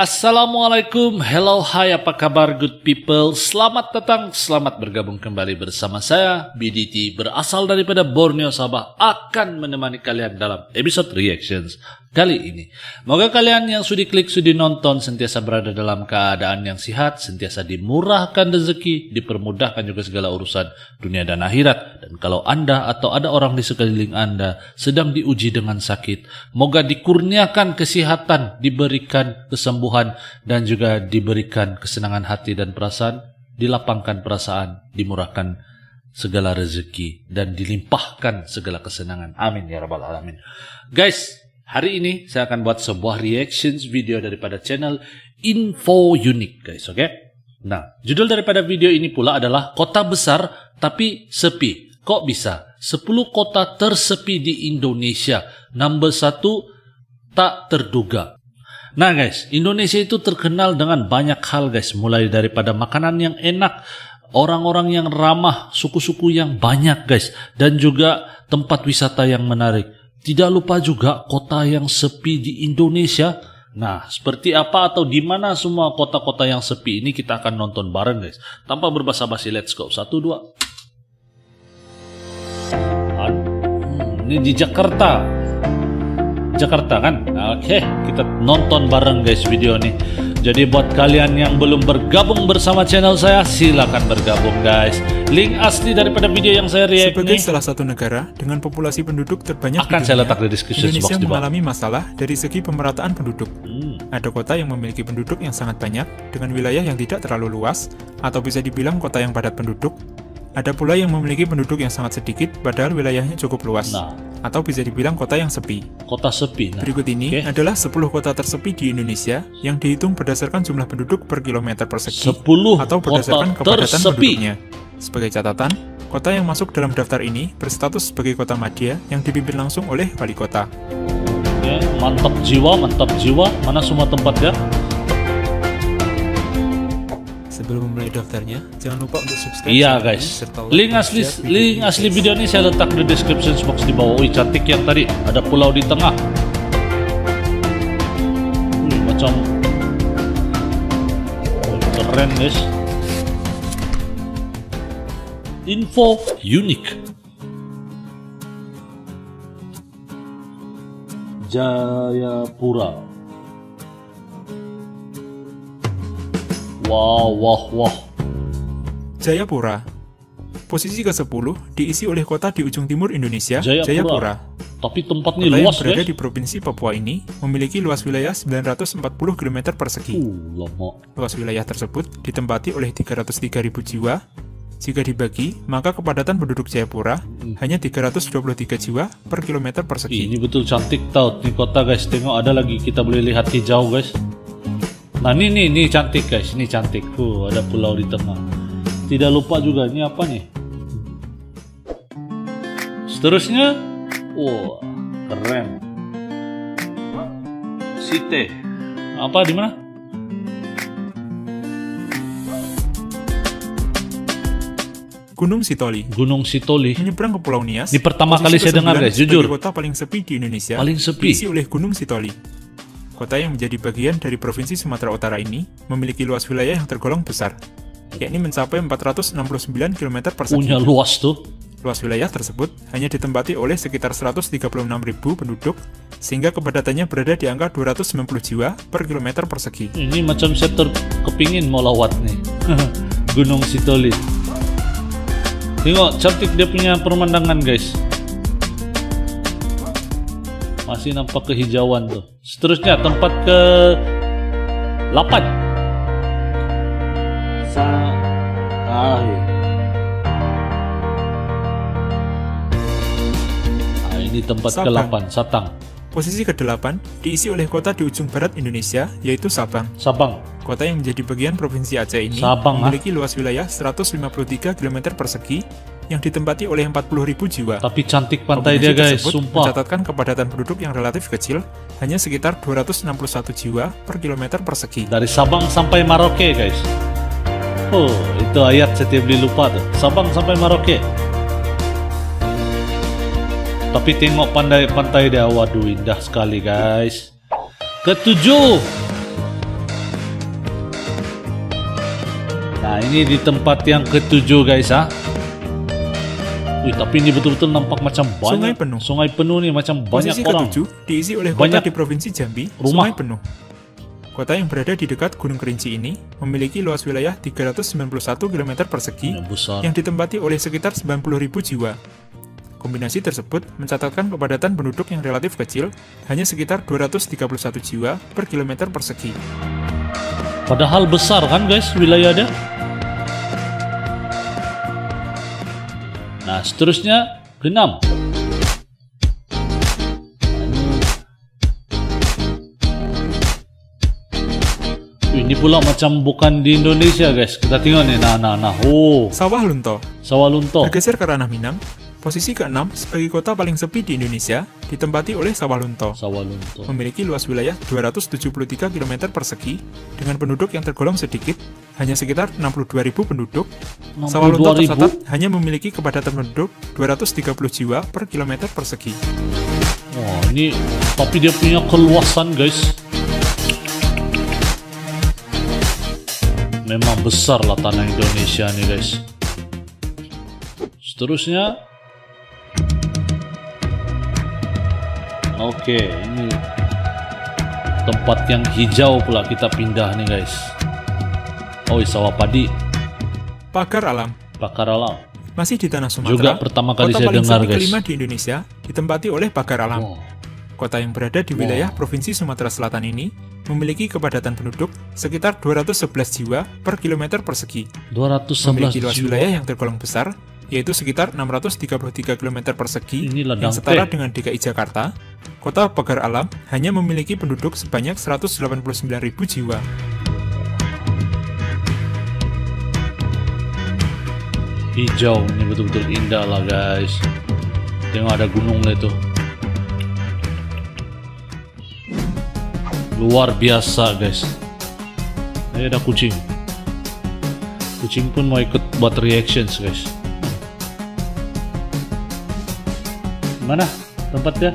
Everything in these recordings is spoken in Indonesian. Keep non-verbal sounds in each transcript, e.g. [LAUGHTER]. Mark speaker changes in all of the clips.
Speaker 1: Assalamualaikum, hello, hai, apa kabar good people? Selamat datang, selamat bergabung kembali bersama saya, BDT, berasal daripada Borneo Sabah, akan menemani kalian dalam episode reactions kali ini. Moga kalian yang sudah klik, sudah nonton, sentiasa berada dalam keadaan yang sehat, sentiasa dimurahkan rezeki, dipermudahkan juga segala urusan dunia dan akhirat. Dan kalau Anda atau ada orang di sekeliling Anda sedang diuji dengan sakit, moga dikurniakan kesehatan, diberikan kesembuhan, dan juga diberikan kesenangan hati dan perasaan, dilapangkan perasaan, dimurahkan segala rezeki, dan dilimpahkan segala kesenangan. Amin ya rabbal alamin. Guys, Hari ini saya akan buat sebuah reactions video daripada channel Info Unique guys, oke? Okay? Nah, judul daripada video ini pula adalah Kota Besar Tapi Sepi. Kok bisa? 10 kota tersepi di Indonesia. Number 1 tak terduga. Nah guys, Indonesia itu terkenal dengan banyak hal guys. Mulai daripada makanan yang enak, orang-orang yang ramah, suku-suku yang banyak guys. Dan juga tempat wisata yang menarik. Tidak lupa juga kota yang sepi di Indonesia. Nah, seperti apa atau di mana semua kota-kota yang sepi ini kita akan nonton bareng guys. Tanpa berbasa-basi, let's go. Satu, dua. Hmm, ini di Jakarta. Jakarta kan? Oke, kita nonton bareng guys video ini. Jadi buat kalian yang belum bergabung bersama channel saya, silakan bergabung guys. Link asli daripada video yang saya react
Speaker 2: Sebagai nih, salah satu negara dengan populasi penduduk terbanyak
Speaker 1: akan
Speaker 2: di dunia,
Speaker 1: saya letak di description
Speaker 2: Indonesia
Speaker 1: box di
Speaker 2: mengalami masalah dari segi pemerataan penduduk. Hmm. Ada kota yang memiliki penduduk yang sangat banyak dengan wilayah yang tidak terlalu luas atau bisa dibilang kota yang padat penduduk. Ada pula yang memiliki penduduk yang sangat sedikit padahal wilayahnya cukup luas. Nah, atau bisa dibilang kota yang sepi.
Speaker 1: Kota sepi.
Speaker 2: Nah. Berikut ini okay. adalah 10 kota tersepi di Indonesia yang dihitung berdasarkan jumlah penduduk per kilometer persegi
Speaker 1: 10
Speaker 2: atau berdasarkan kepadatan tersepi. penduduknya. Sebagai catatan, kota yang masuk dalam daftar ini berstatus sebagai kota madya yang dipimpin langsung oleh wali kota.
Speaker 1: Oke, mantap jiwa, mantap jiwa. Mana semua tempatnya?
Speaker 2: Sebelum memulai daftarnya, jangan lupa untuk subscribe.
Speaker 1: Iya guys. Link asli link asli video ini saya letak di description box di bawah. Wih cantik yang tadi. Ada pulau di tengah. Wih, macam keren guys. Info unik. Jayapura. Wow, wow, wow.
Speaker 2: Jayapura. Posisi ke-10 diisi oleh kota di ujung timur Indonesia, Jayapura. Jayapura.
Speaker 1: Tapi tempatnya kota luas,
Speaker 2: yang berada guys. di Provinsi Papua ini memiliki luas wilayah 940 km persegi.
Speaker 1: Uh, lama.
Speaker 2: Luas wilayah tersebut ditempati oleh 303.000 jiwa. Jika dibagi, maka kepadatan penduduk Jayapura hmm. hanya 323 jiwa per kilometer persegi.
Speaker 1: Ini betul cantik tau, di kota guys. Tengok ada lagi kita boleh lihat hijau guys. Nah ini nih, ini cantik guys, ini cantik. Uh, ada pulau di tengah. Tidak lupa juga ini apa nih? Seterusnya, wah keren. Site, apa di mana?
Speaker 2: Gunung Sitoli.
Speaker 1: Gunung Sitoli.
Speaker 2: Menyeberang ke Pulau Nias.
Speaker 1: Di pertama kali saya dengar guys, jujur.
Speaker 2: Kota paling sepi di Indonesia.
Speaker 1: Paling sepi.
Speaker 2: Diisi oleh Gunung Sitoli. Kota yang menjadi bagian dari Provinsi Sumatera Utara ini memiliki luas wilayah yang tergolong besar, yakni mencapai 469 km persegi.
Speaker 1: Punya luas tuh.
Speaker 2: Luas wilayah tersebut hanya ditempati oleh sekitar 136.000 penduduk, sehingga kepadatannya berada di angka 290 jiwa per kilometer persegi.
Speaker 1: Ini macam saya kepingin mau lawat nih. [LAUGHS] Gunung Sitoli. Tengok, cantik dia punya pemandangan guys masih nampak kehijauan tuh. Seterusnya tempat ke 8. Sa ah, iya. ah ini tempat ke-8, Satang.
Speaker 2: Posisi ke-8 diisi oleh kota di ujung barat Indonesia, yaitu Sabang.
Speaker 1: Sabang.
Speaker 2: Kota yang menjadi bagian Provinsi Aceh ini
Speaker 1: Sabang,
Speaker 2: ah. memiliki ah? luas wilayah 153 km persegi yang ditempati oleh 40.000 jiwa.
Speaker 1: Tapi cantik pantai dia guys, sumpah.
Speaker 2: mencatatkan kepadatan penduduk yang relatif kecil, hanya sekitar 261 jiwa per kilometer persegi.
Speaker 1: Dari Sabang sampai Maroke guys. Oh, itu ayat setiap beli lupa tuh. Sabang sampai Maroke. Tapi tengok pantai pantai dia, waduh indah sekali guys. Ketujuh. Nah, ini di tempat yang ketujuh guys ah. Wih, tapi ini betul-betul nampak macam banyak.
Speaker 2: Sungai penuh.
Speaker 1: Sungai penuh nih macam banyak
Speaker 2: Posisi
Speaker 1: orang.
Speaker 2: ketujuh diisi oleh
Speaker 1: Banyak
Speaker 2: kota di Provinsi Jambi,
Speaker 1: rumah.
Speaker 2: sungai penuh. Kota yang berada di dekat Gunung Kerinci ini memiliki luas wilayah 391 km persegi
Speaker 1: yang
Speaker 2: ditempati oleh sekitar 90.000 jiwa. Kombinasi tersebut mencatatkan kepadatan penduduk yang relatif kecil, hanya sekitar 231 jiwa per kilometer persegi.
Speaker 1: Padahal besar kan guys wilayahnya. Nah, seterusnya keenam. Ini pula macam bukan di Indonesia guys. Kita tengok nih, nah, nah, nah. Oh,
Speaker 2: Sawah Lunto
Speaker 1: Sawalunto.
Speaker 2: Bergeser ke ranah Minang, posisi ke-6 sebagai kota paling sepi di Indonesia ditempati oleh Sawah Lunto.
Speaker 1: Sawalunto.
Speaker 2: Memiliki luas wilayah 273 km persegi dengan penduduk yang tergolong sedikit, hanya sekitar 62.000 penduduk. Sawah Lunto
Speaker 1: 62.000?
Speaker 2: tercatat hanya memiliki kepadatan penduduk 230 jiwa per kilometer persegi.
Speaker 1: Wah, ini tapi dia punya keluasan guys. Memang besar lah tanah Indonesia nih guys. Seterusnya Oke, ini tempat yang hijau pula kita pindah nih guys. Oh, sawah padi,
Speaker 2: Pagar alam
Speaker 1: bakar alam.
Speaker 2: masih di tanah Sumatera.
Speaker 1: Juga pertama kali
Speaker 2: kota
Speaker 1: saya
Speaker 2: paling
Speaker 1: dengar, guys.
Speaker 2: kelima di Indonesia ditempati oleh pagar alam.
Speaker 1: Wow.
Speaker 2: Kota yang berada di wilayah Provinsi Sumatera Selatan ini memiliki kepadatan penduduk sekitar 211 jiwa per kilometer persegi.
Speaker 1: 211
Speaker 2: Memiliki luas
Speaker 1: jiwa.
Speaker 2: wilayah yang tergolong besar, yaitu sekitar 633 km persegi yang setara dengan DKI Jakarta. Kota Pagar Alam hanya memiliki penduduk sebanyak 189.000 jiwa.
Speaker 1: hijau ini betul-betul indah lah guys. Tengok ada gunung lah itu. Luar biasa guys. Ini ada kucing. Kucing pun mau ikut buat reactions guys mana tempatnya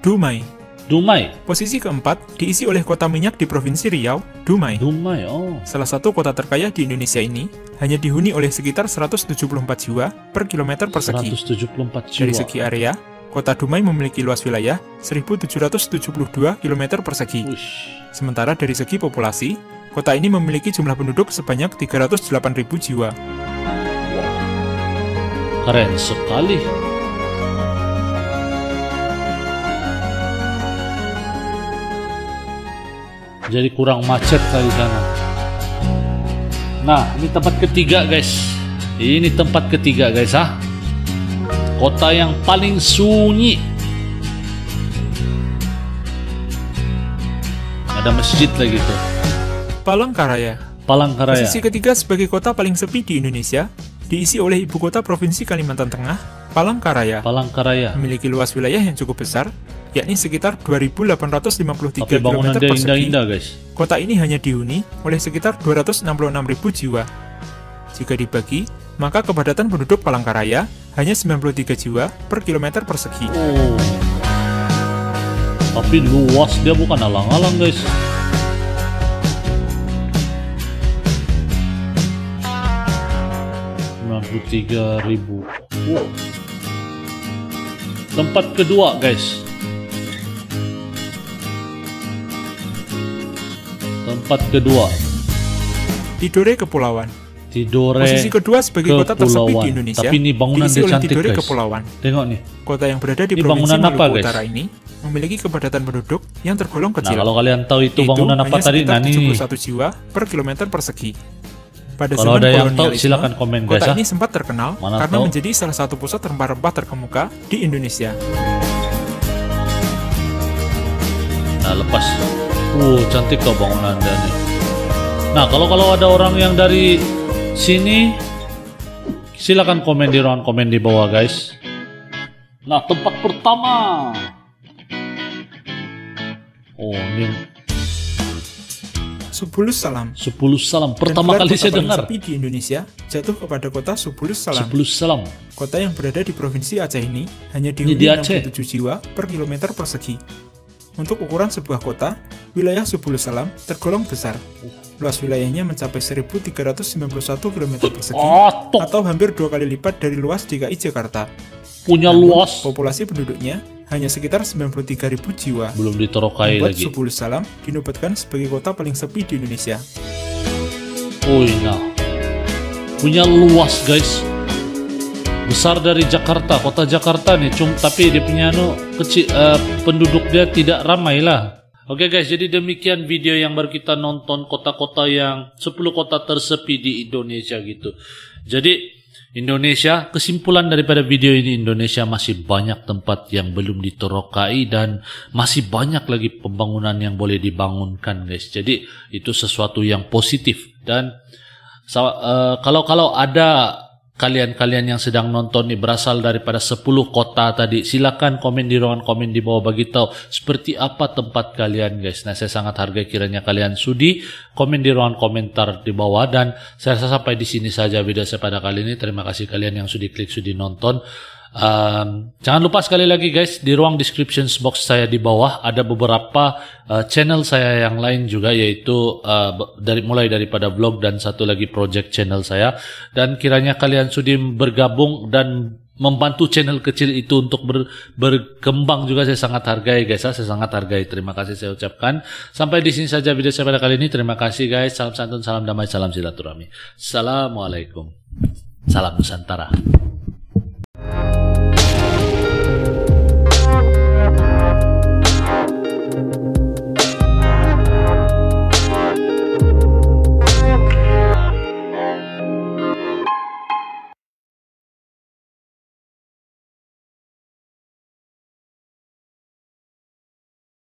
Speaker 2: Dumai.
Speaker 1: Dumai
Speaker 2: Posisi keempat diisi oleh kota minyak di Provinsi Riau, Dumai.
Speaker 1: Dumai oh
Speaker 2: Salah satu kota terkaya di Indonesia ini hanya dihuni oleh sekitar 174 jiwa per kilometer persegi.
Speaker 1: 174 jiwa
Speaker 2: Dari segi area, kota Dumai memiliki luas wilayah 1772 km persegi. Sementara dari segi populasi, kota ini memiliki jumlah penduduk sebanyak 308.000 jiwa.
Speaker 1: keren sekali jadi kurang macet kali sana. Nah ini tempat ketiga guys. Ini tempat ketiga guys ah. Kota yang paling sunyi. Ada masjid lagi tuh.
Speaker 2: Palangkaraya,
Speaker 1: Palangkaraya.
Speaker 2: Posisi ketiga sebagai kota paling sepi di Indonesia, diisi oleh ibu kota Provinsi Kalimantan Tengah, Palangkaraya.
Speaker 1: Palangkaraya.
Speaker 2: Memiliki luas wilayah yang cukup besar, yakni sekitar 2.853
Speaker 1: tapi bangunan
Speaker 2: km persegi.
Speaker 1: indah-indah guys
Speaker 2: Kota ini hanya dihuni oleh sekitar 266.000 jiwa. Jika dibagi, maka kepadatan penduduk Palangkaraya hanya 93 jiwa per kilometer persegi.
Speaker 1: Oh. Tapi luas dia bukan alang-alang guys. tiga ribu. Wow. Tempat kedua guys. Tempat kedua
Speaker 2: Tidore Kepulauan.
Speaker 1: Tidore
Speaker 2: Posisi kedua sebagai kota tersepi di Indonesia.
Speaker 1: Tapi ini bangunan dia cantik,
Speaker 2: Tidore
Speaker 1: guys.
Speaker 2: Kepulauan.
Speaker 1: Tengok nih.
Speaker 2: Kota yang berada di
Speaker 1: Ini
Speaker 2: Provinsi
Speaker 1: bangunan apa,
Speaker 2: Maluku
Speaker 1: guys?
Speaker 2: Utara ini memiliki kepadatan penduduk yang tergolong
Speaker 1: Nah
Speaker 2: kecil.
Speaker 1: kalau kalian tahu itu bangunan apa tadi, nah ini
Speaker 2: 71 jiwa per kilometer persegi. Pada
Speaker 1: Kalau ada yang tahu, silakan komen, guys,
Speaker 2: Kota
Speaker 1: ah.
Speaker 2: ini sempat terkenal
Speaker 1: Mana
Speaker 2: karena
Speaker 1: tahu.
Speaker 2: menjadi salah satu pusat rempah-rempah terkemuka di Indonesia.
Speaker 1: Nah lepas, uh cantik kok bangunan nih. Nah kalau kalau ada orang yang dari sini, silakan komen di ruang komen di bawah guys. Nah tempat pertama, oh ini
Speaker 2: Subulus Salam.
Speaker 1: 10 salam pertama kali saya dengar.
Speaker 2: sepi di Indonesia jatuh kepada kota Subulus Salam.
Speaker 1: 10 salam.
Speaker 2: Kota yang berada di provinsi Aceh ini hanya dihuni
Speaker 1: di Aceh.
Speaker 2: 67 jiwa per kilometer persegi. Untuk ukuran sebuah kota, wilayah Subulus Salam tergolong besar. Luas wilayahnya mencapai 1.391 km persegi
Speaker 1: Oh,
Speaker 2: atau hampir dua kali lipat dari luas DKI Jakarta.
Speaker 1: Punya
Speaker 2: Namun,
Speaker 1: luas.
Speaker 2: Populasi penduduknya hanya sekitar 93.000 jiwa.
Speaker 1: Belum diterokai
Speaker 2: Membuat
Speaker 1: lagi.
Speaker 2: Subulus Salam dinobatkan sebagai kota paling sepi di Indonesia.
Speaker 1: Wih, nah. Punya luas, guys. Besar dari Jakarta, kota Jakarta nih. Cum, tapi dia punya anu kecil eh, penduduk dia tidak ramai lah. Oke guys, jadi demikian video yang baru kita nonton kota-kota yang 10 kota tersepi di Indonesia gitu. Jadi Indonesia, kesimpulan daripada video ini Indonesia masih banyak tempat yang belum diterokai dan masih banyak lagi pembangunan yang boleh dibangunkan guys. Jadi itu sesuatu yang positif dan eh, kalau kalau ada kalian-kalian yang sedang nonton nih berasal daripada 10 kota tadi silakan komen di ruangan komen di bawah bagi tahu seperti apa tempat kalian guys. Nah saya sangat hargai kiranya kalian sudi komen di ruangan komentar di bawah dan saya rasa sampai di sini saja video saya pada kali ini. Terima kasih kalian yang sudi klik sudi nonton Um, jangan lupa sekali lagi guys di ruang description box saya di bawah ada beberapa uh, channel saya yang lain juga yaitu uh, dari mulai daripada vlog dan satu lagi project channel saya. Dan kiranya kalian sudi bergabung dan membantu channel kecil itu untuk ber- berkembang juga. Saya sangat hargai guys ya. saya sangat hargai. Terima kasih saya ucapkan. Sampai di sini saja video saya pada kali ini. Terima kasih guys. Salam santun salam damai salam silaturahmi. Assalamualaikum. Salam nusantara